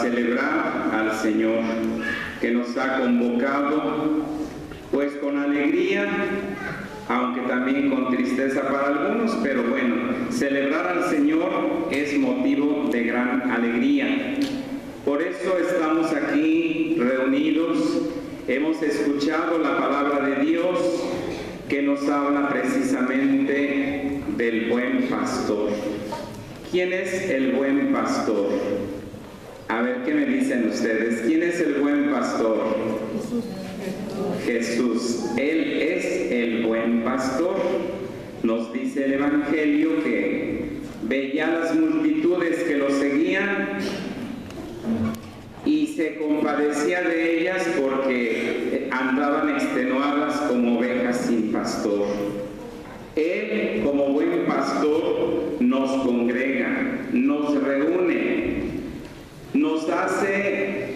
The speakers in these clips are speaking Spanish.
celebrar al Señor que nos ha convocado pues con alegría, aunque también con tristeza para algunos, pero bueno, celebrar al Señor es motivo de gran alegría. Por eso estamos aquí reunidos, hemos escuchado la palabra de Dios que nos habla precisamente del buen pastor. ¿Quién es el buen pastor? A ver, ¿qué me dicen ustedes? ¿Quién es el buen pastor? Jesús. Él es el buen pastor. Nos dice el Evangelio que veía las multitudes que lo seguían y se compadecía de ellas porque andaban extenuadas como ovejas sin pastor. Él, como buen pastor, nos congrega, nos reúne, nos hace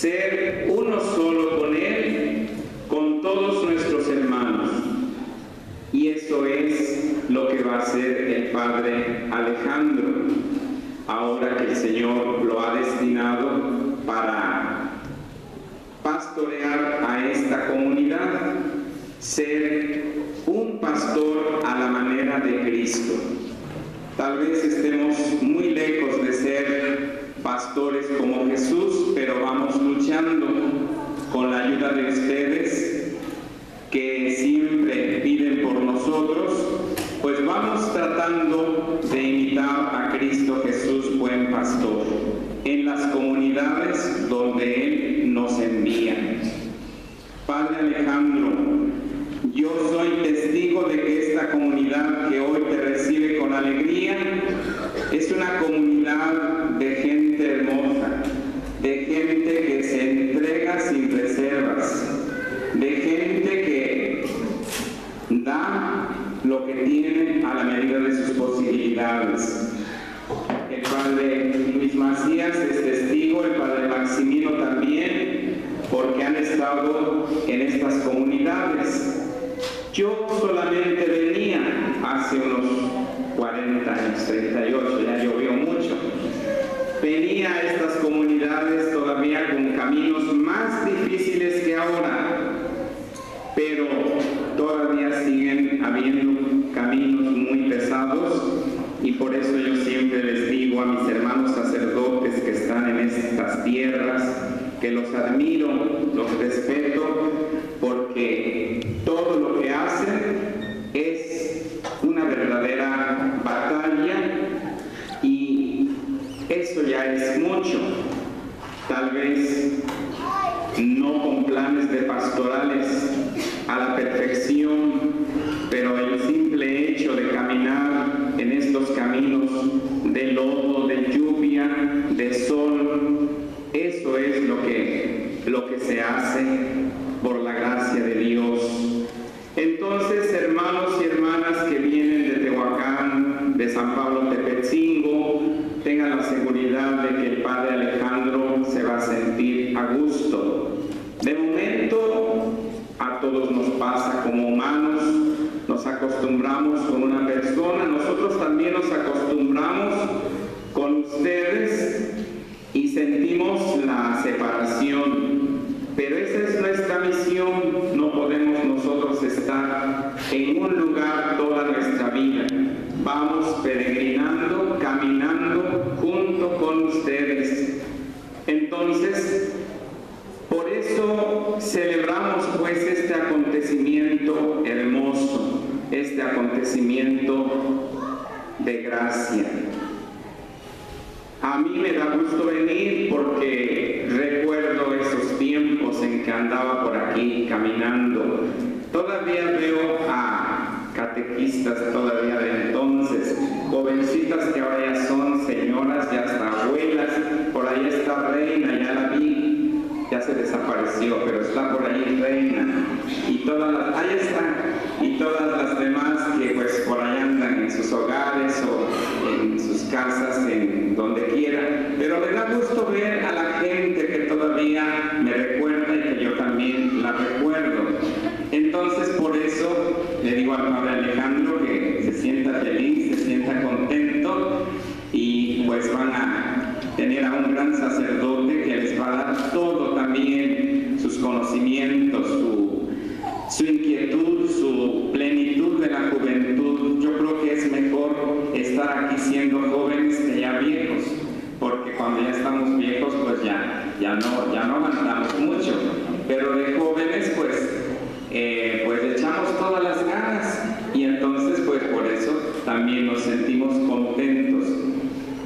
ser uno solo con Él, con todos nuestros hermanos. Y eso es lo que va a hacer el Padre Alejandro, ahora que el Señor lo ha destinado para pastorear a esta comunidad, ser un pastor a la manera de Cristo. Tal vez estemos muy lejos de ser pastores como Jesús, pero vamos de ustedes que siempre piden por nosotros, pues vamos tratando de imitar a Cristo Jesús, buen pastor, en las comunidades donde Él nos envía. Padre Alejandro, yo soy testigo de que esta comunidad que hoy te recibe con alegría es una comunidad de gente hermosa, de gente que se entrega sin reservas, de gente que da lo que tiene a la medida de sus posibilidades. El padre Luis Macías es testigo, el padre Maximino también, porque han estado en estas comunidades. Yo solamente venía hace unos 40 años, 38, ya llovió mucho. Venía a estas comunidades todavía con caminos más difíciles que ahora, pero todavía siguen habiendo caminos muy pesados y por eso yo siempre les digo a mis hermanos sacerdotes que están en estas tierras que los admiro, los respeto, porque todo lo que hacen es una verdadera batalla y eso ya es mucho. Tal vez caminos de lodo, de lluvia, de sol, eso es lo que, lo que se hace por la gracia de Dios. Entonces, hermanos y hermanas que vienen de Tehuacán, de San Pablo Tepetzingo, tengan la seguridad de que el Padre Alejandro se va a sentir a gusto. De momento, a todos nos pasa como humanos, nos acostumbramos con una persona, nosotros también nos acostumbramos con ustedes y la separación. Pero esa es nuestra misión, no podemos nosotros estar en un lugar toda nuestra vida. Vamos peregrinando, caminando junto con ustedes. Entonces, por eso celebramos pues este acontecimiento hermoso, este acontecimiento de gracia. A mí me da gusto venir porque recuerdo esos tiempos en que andaba por aquí caminando. Todavía veo a catequistas todavía de entonces, jovencitas que ahora ya son señoras, ya hasta abuelas. Por ahí está Reina, ya la vi, ya se desapareció, pero está por ahí Reina. Y todas las, ahí está, y todas las demás que pues por ahí andan en sus hogares o en sus casas, donde quiera. Pero me da gusto ver a la gente que todavía me recuerda y que yo también la recuerdo. Entonces por eso le digo al Padre Alejandro que se sienta feliz, se sienta contento y pues van a tener será un gran sacerdote que les va a dar todo también, sus conocimientos, su, su inquietud, ya, ya, no, ya no aguantamos mucho, pero de jóvenes pues, eh, pues echamos todas las ganas. Y entonces pues por eso también nos sentimos contentos.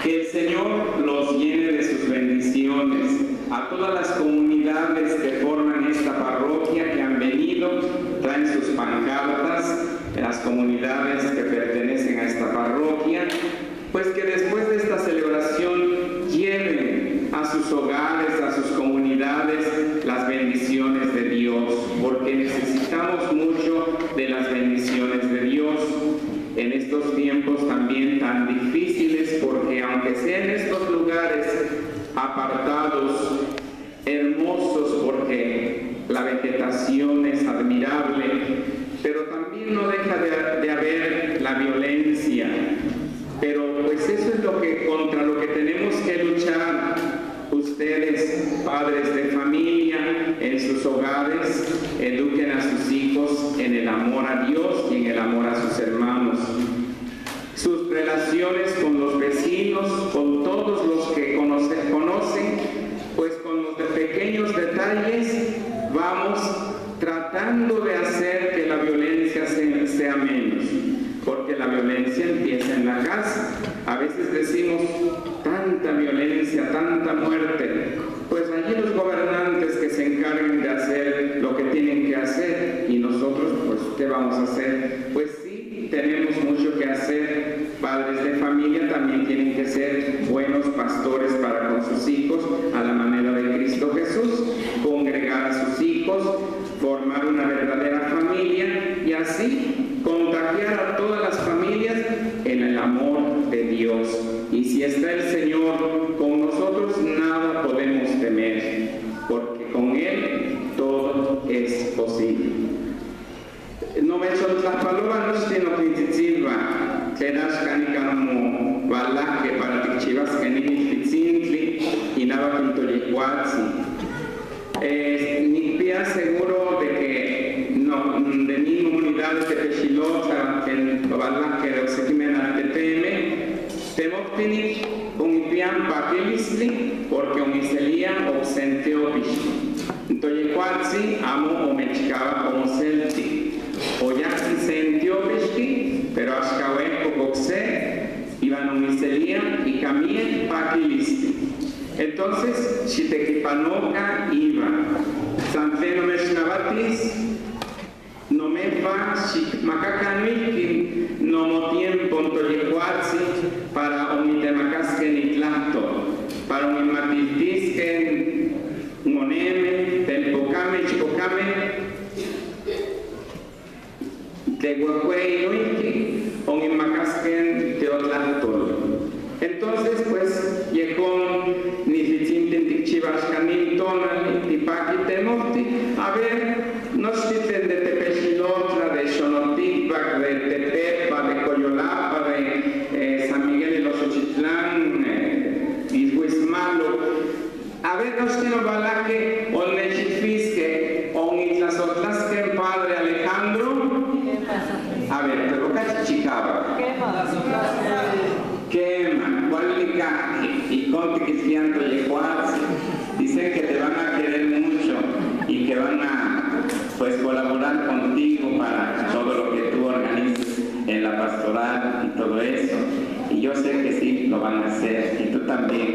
Que el Señor los llene de sus bendiciones. A todas las comunidades que forman esta parroquia que han venido, traen sus pancartas, las comunidades que pertenecen a esta parroquia, pues que después de esta celebración a sus comunidades, las bendiciones de Dios, porque necesitamos mucho de las bendiciones de Dios. En estos tiempos también tan difíciles, porque aunque sean estos lugares apartados, hermosos, porque la vegetación es admirable, pero también no deja de, de haber la violencia. Pero pues eso es lo que contra lo que tenemos que luchar ustedes, de familia, en sus hogares, eduquen a sus hijos en el amor a Dios y en el amor a sus hermanos. Sus relaciones con los vecinos, con todos los que conocen, conocen pues con los pequeños detalles vamos tratando de hacer que la violencia sea menos, porque la violencia empieza en la casa. A veces decimos, tanta violencia, tanta muerte. A hacer? Pues sí, tenemos mucho que hacer. Padres de familia también tienen que ser buenos pastores para con sus hijos a la manera de Cristo Jesús, congregar a sus hijos, formar una las sino que silva, que das canicamo, bala, que para que chivas que ni fitzintli, y quinto eh, Ni pía seguro de que no, de mi comunidad de Pechilota, en bala que los equimena de PM, Temoptini, un pian papilistli, porque un iselía obsenteo pichi. Entonces, cuasi amo o mechicaba como celti. Pichi, pero hasta hueco coxe, iban un iselía y camien papilisti. Entonces, si te equipanoca iba. Sanfeno Meshnavatis, no me va, si macacanuiki, no mo tiempo toyecuatzi, para tehuacuey, noiki, omimakasque, teotlactol. Entonces, pues, llegó Nifitzin Tichivas Canin Tonal, Tipaki Temoti, a ver, nos dicen de Tepechilotla, de Xonotipac, de Tepepa, de Coyolapa, de eh, San Miguel de los Ochitlán, eh, Izhuizmalo. A ver, nos tiene balaque, o Nechifisque, o Itlazotlasque, Padre Alejandro. A ver, pero Chicaba. Quema, cualica, y conte que siento yecuaz. Dicen que te van a querer mucho y que van a pues colaborar contigo para todo lo que tú organizas en la pastoral y todo eso. Y yo sé que sí lo van a hacer y tú también